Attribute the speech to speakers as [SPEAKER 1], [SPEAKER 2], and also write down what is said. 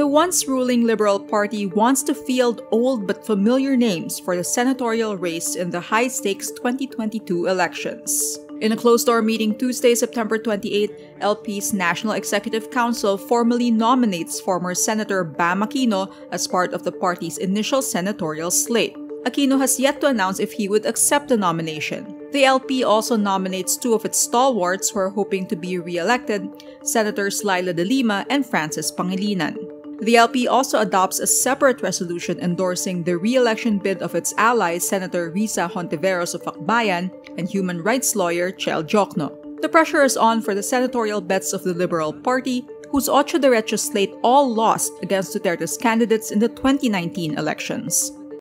[SPEAKER 1] The once ruling Liberal Party wants to field old but familiar names for the senatorial race in the high stakes 2022 elections. In a closed door meeting Tuesday, September 28, LP's National Executive Council formally nominates former Senator Bam Aquino as part of the party's initial senatorial slate. Aquino has yet to announce if he would accept the nomination. The LP also nominates two of its stalwarts who are hoping to be re-elected, Senators Leila de Lima and Francis Pangilinan. The LP also adopts a separate resolution endorsing the re-election bid of its ally Senator Risa Hontiveros of Akbayan and human rights lawyer Chel Diokno. The pressure is on for the senatorial bets of the Liberal Party, whose Ocho Derecho slate all lost against Duterte's candidates in the 2019 elections.